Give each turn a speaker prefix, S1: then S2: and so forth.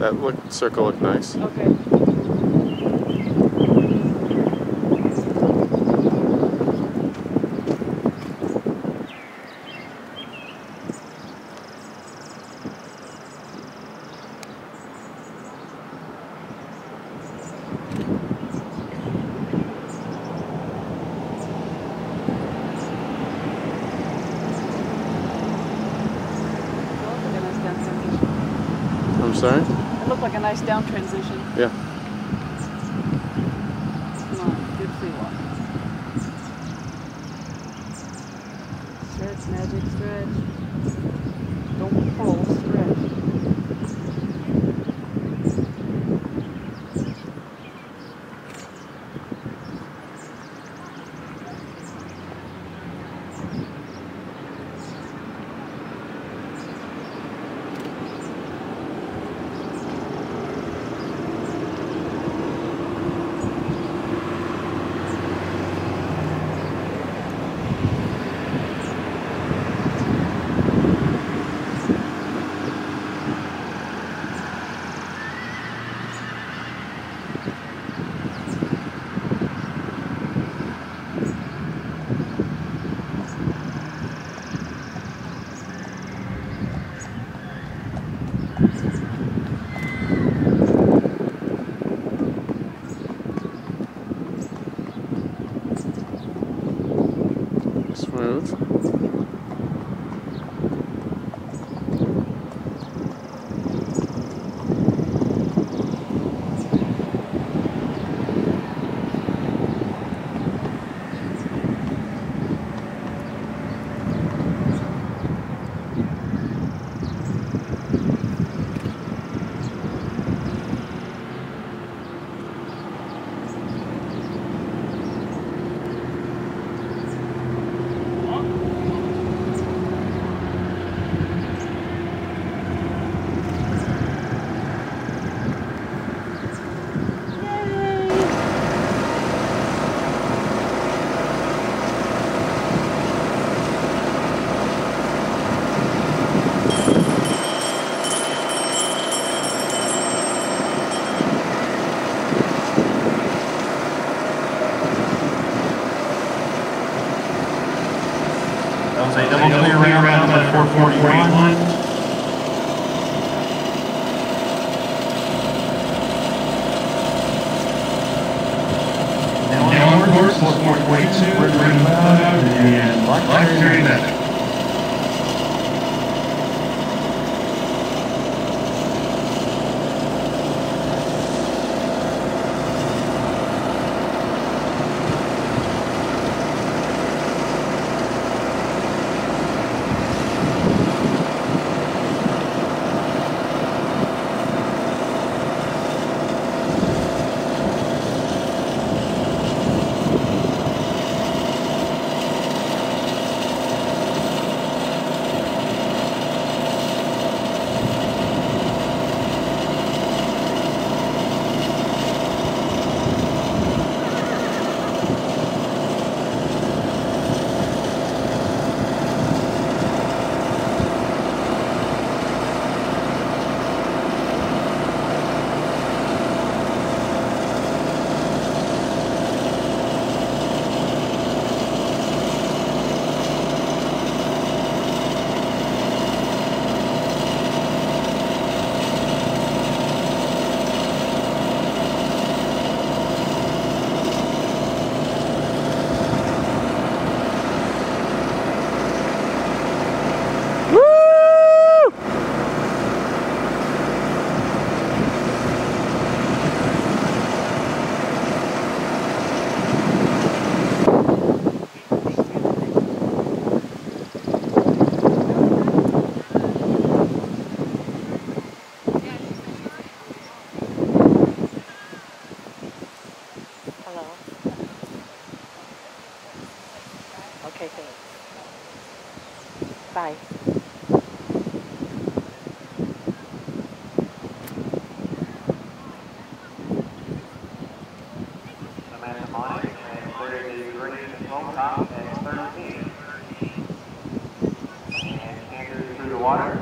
S1: That look circle looked nice.
S2: Okay.
S1: I'm sorry?
S2: Looked like a nice down transition.
S1: Yeah.
S2: Come on, good free walk. Stretch, magic, stretch. Don't pull, stretch.
S1: Smooth.
S3: A double clear round at 441. Now on course, 442, we're about, and like turning back.
S2: Okay, thanks. Bye.
S3: Amanda